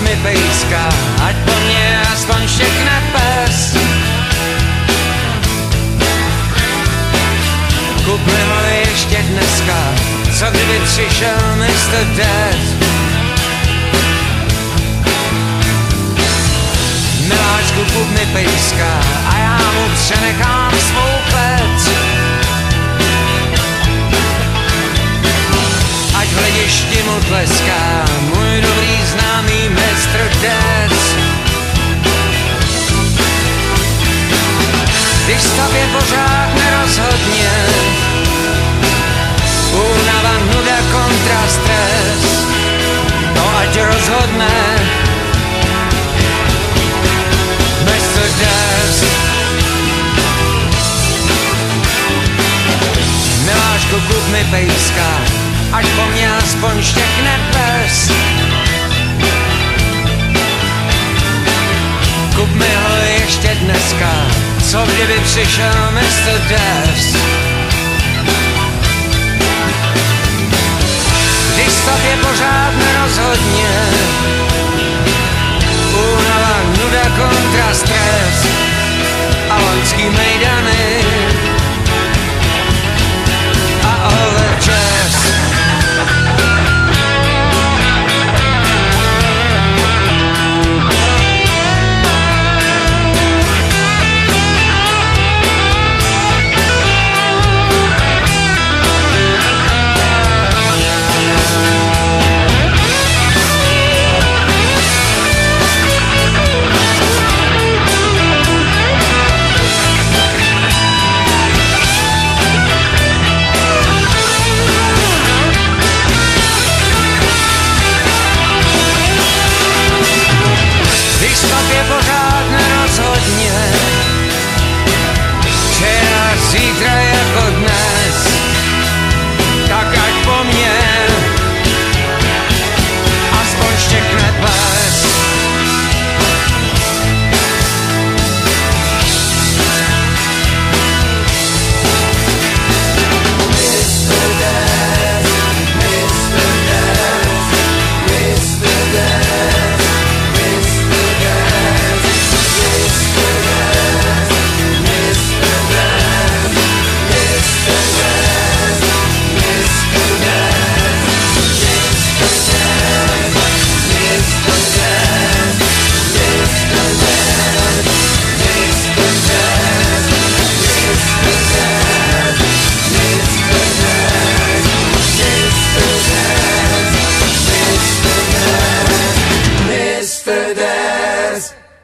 mi pejska, ať po mně aspoň všechne pes. Kup mi ho ještě dneska, co kdyby přišel Mr. Dead. Miláčku, kup mi pejska a já mu přenechám svou klec. Ať v hledišti mu tleská můj dobrý Mr. Dead. Když stav je pořád nerozhodně, únava, nuda, kontra, stres, to ať rozhodne. Miláčku, kup mi pejska, ať po mně aspoň štěkne pes. Dneska, co kdyby přišel Mr. Death. Když stav je pořád nerozhodně,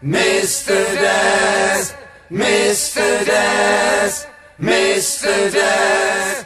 Mr. Des, Mr. Des, Mr. Des.